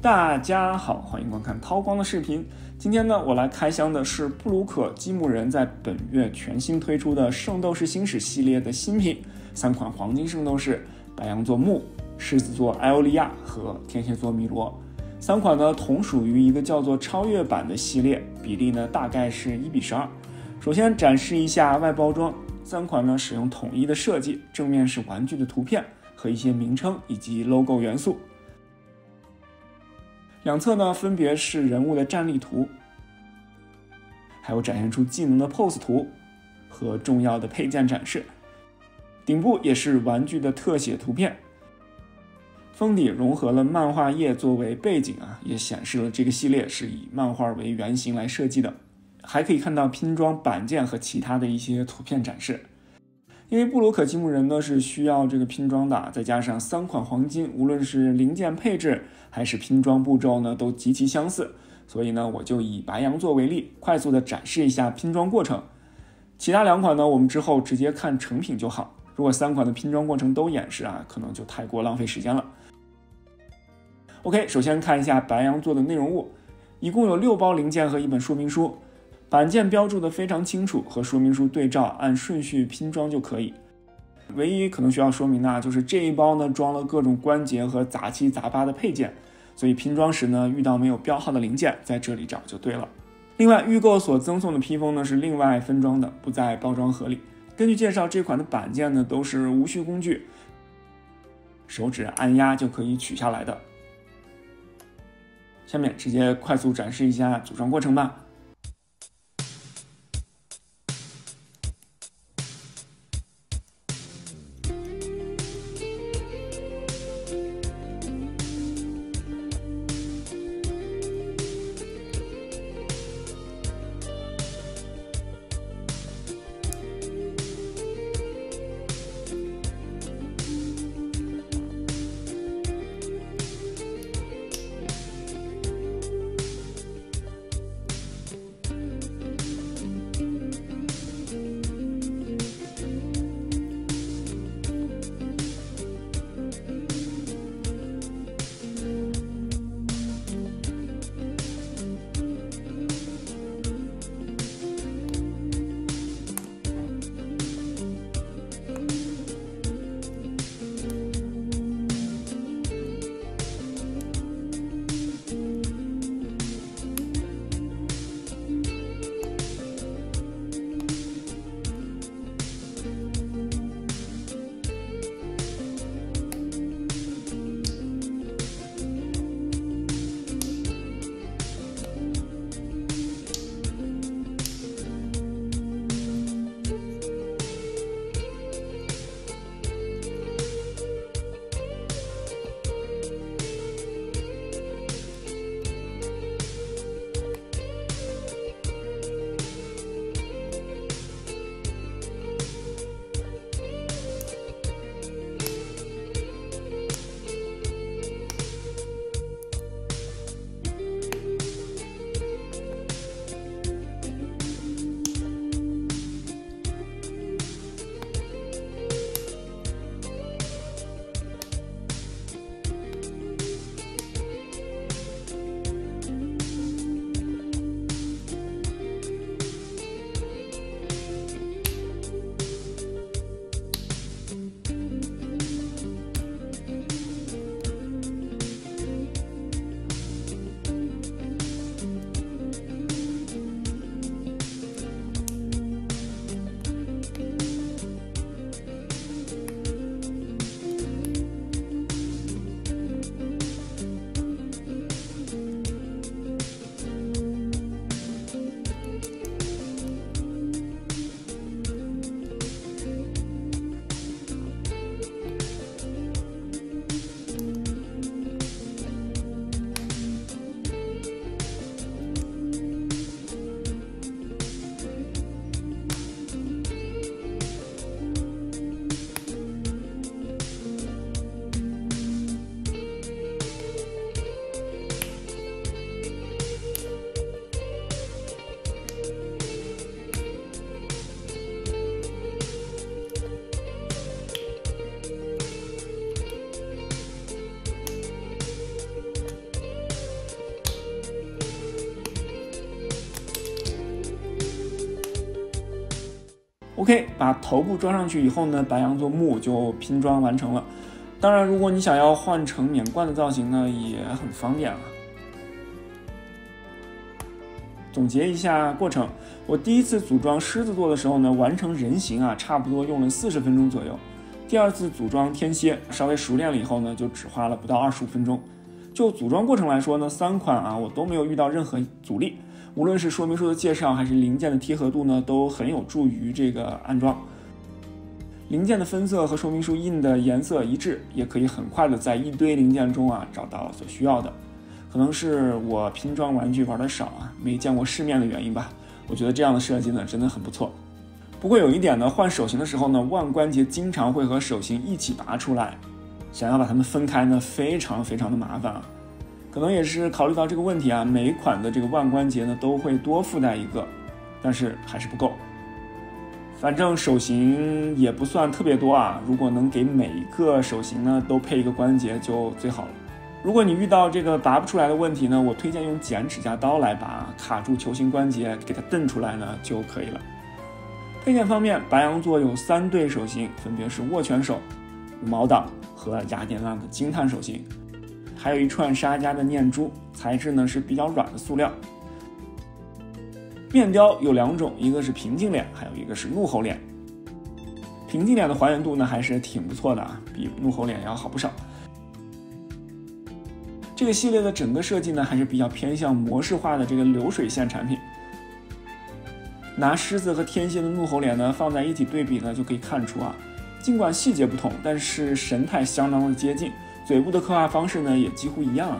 大家好，欢迎观看韬光的视频。今天呢，我来开箱的是布鲁可积木人在本月全新推出的《圣斗士星矢》系列的新品，三款黄金圣斗士：白羊座木、狮子座艾欧利亚和天蝎座米罗。三款呢同属于一个叫做超越版的系列，比例呢大概是一比十二。首先展示一下外包装，三款呢使用统一的设计，正面是玩具的图片和一些名称以及 logo 元素。两侧呢分别是人物的站立图，还有展现出技能的 pose 图和重要的配件展示。顶部也是玩具的特写图片。封底融合了漫画页作为背景啊，也显示了这个系列是以漫画为原型来设计的。还可以看到拼装板件和其他的一些图片展示。因为布鲁克积木人呢是需要这个拼装的，再加上三款黄金，无论是零件配置还是拼装步骤呢都极其相似，所以呢我就以白羊座为例，快速的展示一下拼装过程。其他两款呢我们之后直接看成品就好。如果三款的拼装过程都演示啊，可能就太过浪费时间了。OK，首先看一下白羊座的内容物，一共有六包零件和一本说明书。板件标注的非常清楚，和说明书对照，按顺序拼装就可以。唯一可能需要说明的啊，就是这一包呢装了各种关节和杂七杂八的配件，所以拼装时呢遇到没有标号的零件，在这里找就对了。另外，预购所赠送的披风呢是另外分装的，不在包装盒里。根据介绍，这款的板件呢都是无需工具，手指按压就可以取下来的。下面直接快速展示一下组装过程吧。OK，把头部装上去以后呢，白羊座木就拼装完成了。当然，如果你想要换成免冠的造型呢，也很方便啊。总结一下过程，我第一次组装狮子座的时候呢，完成人形啊，差不多用了四十分钟左右。第二次组装天蝎，稍微熟练了以后呢，就只花了不到二十五分钟。就组装过程来说呢，三款啊，我都没有遇到任何阻力。无论是说明书的介绍，还是零件的贴合度呢，都很有助于这个安装。零件的分色和说明书印的颜色一致，也可以很快的在一堆零件中啊找到所需要的。可能是我拼装玩具玩的少啊，没见过世面的原因吧。我觉得这样的设计呢，真的很不错。不过有一点呢，换手型的时候呢，腕关节经常会和手型一起拔出来，想要把它们分开呢，非常非常的麻烦啊。可能也是考虑到这个问题啊，每一款的这个腕关节呢都会多附带一个，但是还是不够。反正手型也不算特别多啊，如果能给每一个手型呢都配一个关节就最好了。如果你遇到这个拔不出来的问题呢，我推荐用剪指甲刀来拔，卡住球形关节给它蹬出来呢就可以了。配件方面，白羊座有三对手型，分别是握拳手、五毛党和雅典娜的惊叹手型。还有一串沙加的念珠，材质呢是比较软的塑料。面雕有两种，一个是平静脸，还有一个是怒吼脸。平静脸的还原度呢还是挺不错的啊，比怒吼脸要好不少。这个系列的整个设计呢还是比较偏向模式化的这个流水线产品。拿狮子和天蝎的怒吼脸呢放在一起对比呢，就可以看出啊，尽管细节不同，但是神态相当的接近。嘴部的刻画方式呢也几乎一样啊，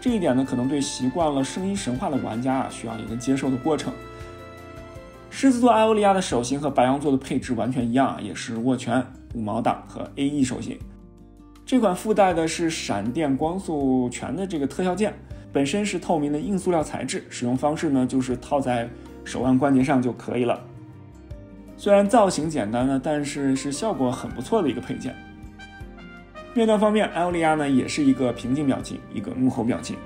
这一点呢可能对习惯了声音神话的玩家啊需要一个接受的过程。狮子座艾欧利亚的手型和白羊座的配置完全一样啊，也是握拳、五毛党和 A E 手型。这款附带的是闪电光速拳的这个特效键，本身是透明的硬塑料材质，使用方式呢就是套在手腕关节上就可以了。虽然造型简单呢，但是是效果很不错的一个配件。面雕方面，艾欧利亚呢也是一个平静表情，一个幕后表情。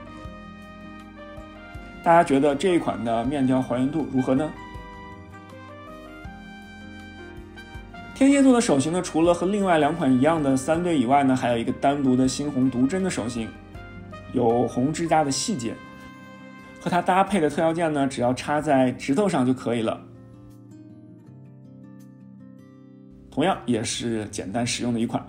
大家觉得这一款的面雕还原度如何呢？天蝎座的手型呢，除了和另外两款一样的三对以外呢，还有一个单独的猩红独针的手型，有红指甲的细节，和它搭配的特效键呢，只要插在指头上就可以了。同样也是简单实用的一款。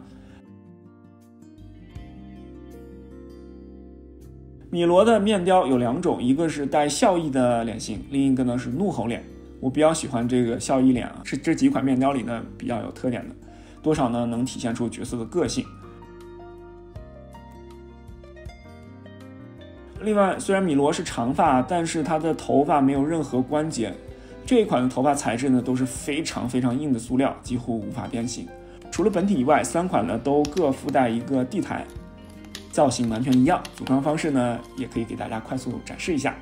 米罗的面雕有两种，一个是带笑意的脸型，另一个呢是怒吼脸。我比较喜欢这个笑意脸啊，是这几款面雕里呢比较有特点的，多少呢能体现出角色的个性。另外，虽然米罗是长发，但是他的头发没有任何关节，这一款的头发材质呢都是非常非常硬的塑料，几乎无法变形。除了本体以外，三款呢都各附带一个地台。造型完全一样，组装方式呢也可以给大家快速展示一下。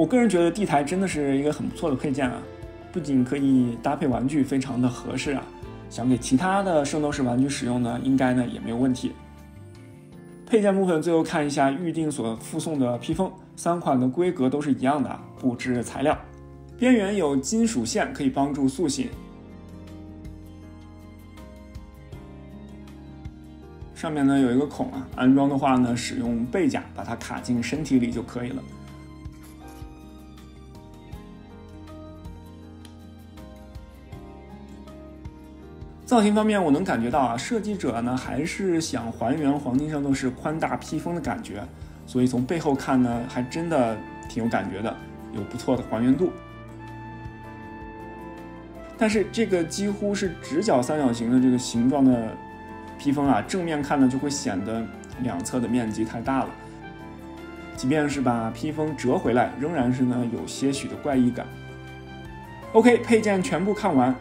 我个人觉得地台真的是一个很不错的配件啊，不仅可以搭配玩具，非常的合适啊，想给其他的圣斗士玩具使用呢，应该呢也没有问题。配件部分最后看一下预定所附送的披风，三款的规格都是一样的。布置材料，边缘有金属线可以帮助塑形，上面呢有一个孔啊，安装的话呢使用背甲把它卡进身体里就可以了。造型方面，我能感觉到啊，设计者呢还是想还原黄金圣斗士宽大披风的感觉，所以从背后看呢，还真的挺有感觉的，有不错的还原度。但是这个几乎是直角三角形的这个形状的披风啊，正面看呢就会显得两侧的面积太大了，即便是把披风折回来，仍然是呢有些许的怪异感。OK，配件全部看完。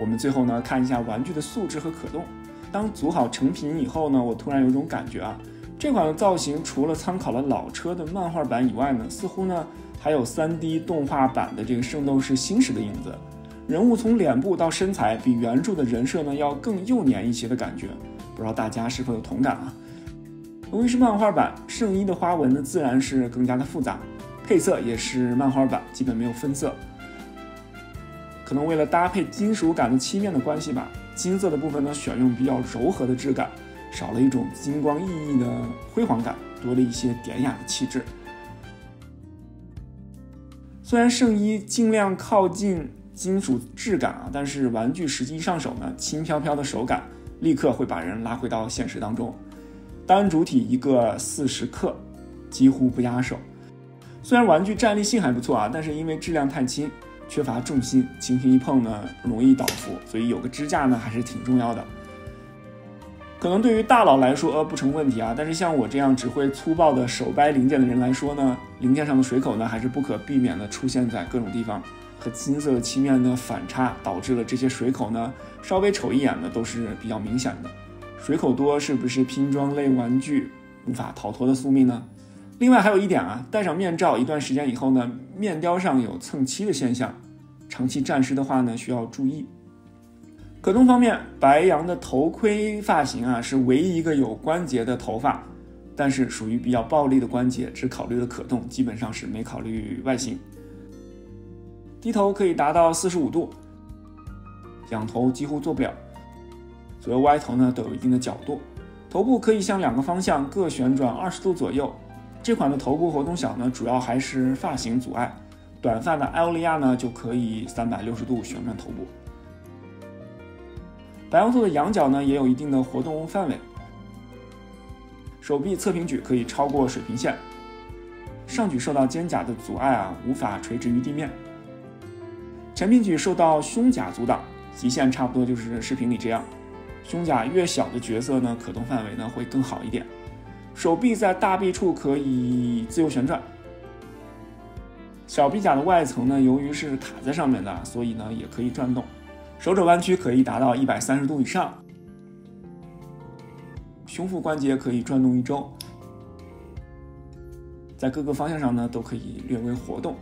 我们最后呢看一下玩具的素质和可动。当组好成品以后呢，我突然有种感觉啊，这款的造型除了参考了老车的漫画版以外呢，似乎呢还有 3D 动画版的这个圣斗士星矢的影子。人物从脸部到身材，比原著的人设呢要更幼年一些的感觉，不知道大家是否有同感啊？由于是漫画版，圣衣的花纹呢自然是更加的复杂，配色也是漫画版，基本没有分色。可能为了搭配金属感的漆面的关系吧，金色的部分呢选用比较柔和的质感，少了一种金光熠熠的辉煌感，多了一些典雅的气质。虽然圣衣尽量靠近金属质感啊，但是玩具实际上手呢，轻飘飘的手感立刻会把人拉回到现实当中。单主体一个四十克，几乎不压手。虽然玩具站立性还不错啊，但是因为质量太轻，缺乏重心，轻轻一碰呢容易倒伏，所以有个支架呢还是挺重要的。可能对于大佬来说呃不成问题啊，但是像我这样只会粗暴的手掰零件的人来说呢，零件上的水口呢还是不可避免的出现在各种地方，和金色的漆面的反差导致了这些水口呢稍微瞅一眼呢都是比较明显的。水口多是不是拼装类玩具无法逃脱的宿命呢？另外还有一点啊，戴上面罩一段时间以后呢，面雕上有蹭漆的现象，长期站湿的话呢需要注意。可动方面，白羊的头盔发型啊是唯一一个有关节的头发，但是属于比较暴力的关节，只考虑了可动，基本上是没考虑外形。低头可以达到四十五度，仰头几乎做不了。左右歪头呢都有一定的角度，头部可以向两个方向各旋转二十度左右。这款的头部活动小呢，主要还是发型阻碍。短发的艾欧利亚呢就可以三百六十度旋转头部。白羊座的羊角呢也有一定的活动范围，手臂侧平举可以超过水平线，上举受到肩胛的阻碍啊，无法垂直于地面。前平举受到胸甲阻挡，极限差不多就是视频里这样。胸甲越小的角色呢，可动范围呢会更好一点。手臂在大臂处可以自由旋转。小臂甲的外层呢，由于是卡在上面的，所以呢也可以转动。手肘弯曲可以达到一百三十度以上。胸腹关节可以转动一周，在各个方向上呢都可以略微活动。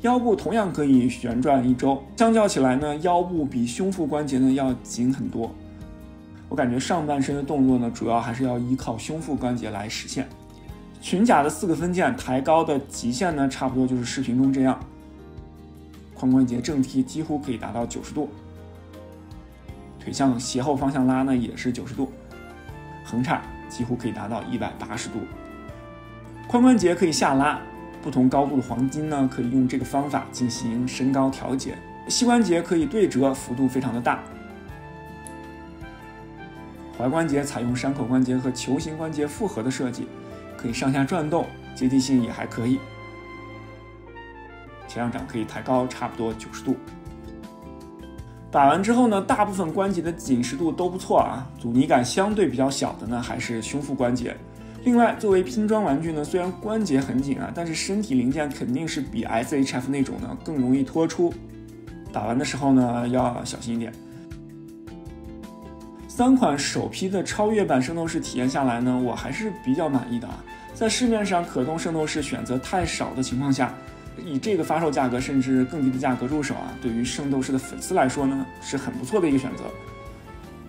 腰部同样可以旋转一周。相较起来呢，腰部比胸腹关节呢要紧很多。我感觉上半身的动作呢，主要还是要依靠胸腹关节来实现。裙甲的四个分件抬高的极限呢，差不多就是视频中这样。髋关节正踢几乎可以达到九十度，腿向斜后方向拉呢也是九十度，横叉几乎可以达到一百八十度。髋关节可以下拉，不同高度的黄金呢，可以用这个方法进行身高调节。膝关节可以对折，幅度非常的大。踝关节采用山口关节和球形关节复合的设计，可以上下转动，接地性也还可以。前掌掌可以抬高差不多九十度。打完之后呢，大部分关节的紧实度都不错啊，阻尼感相对比较小的呢还是胸腹关节。另外，作为拼装玩具呢，虽然关节很紧啊，但是身体零件肯定是比 SHF 那种呢更容易脱出。打完的时候呢，要小心一点。三款首批的超越版圣斗士体验下来呢，我还是比较满意的啊。在市面上可动圣斗士选择太少的情况下，以这个发售价格甚至更低的价格入手啊，对于圣斗士的粉丝来说呢，是很不错的一个选择。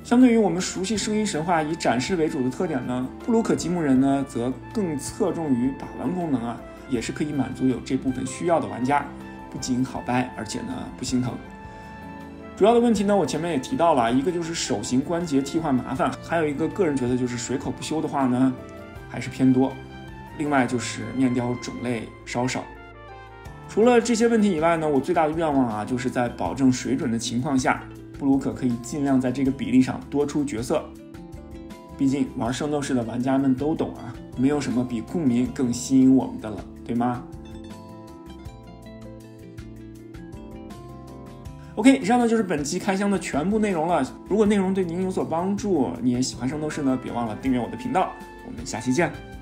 相对于我们熟悉声音神话以展示为主的特点呢，布鲁克积木人呢，则更侧重于把玩功能啊，也是可以满足有这部分需要的玩家，不仅好掰，而且呢不心疼。主要的问题呢，我前面也提到了，一个就是手型关节替换麻烦，还有一个个人觉得就是水口不修的话呢，还是偏多。另外就是面雕种类稍少。除了这些问题以外呢，我最大的愿望啊，就是在保证水准的情况下，布鲁可可以尽量在这个比例上多出角色。毕竟玩圣斗士的玩家们都懂啊，没有什么比共鸣更吸引我们的了，对吗？OK，以上呢就是本期开箱的全部内容了。如果内容对您有所帮助，你也喜欢圣斗士呢，别忘了订阅我的频道。我们下期见。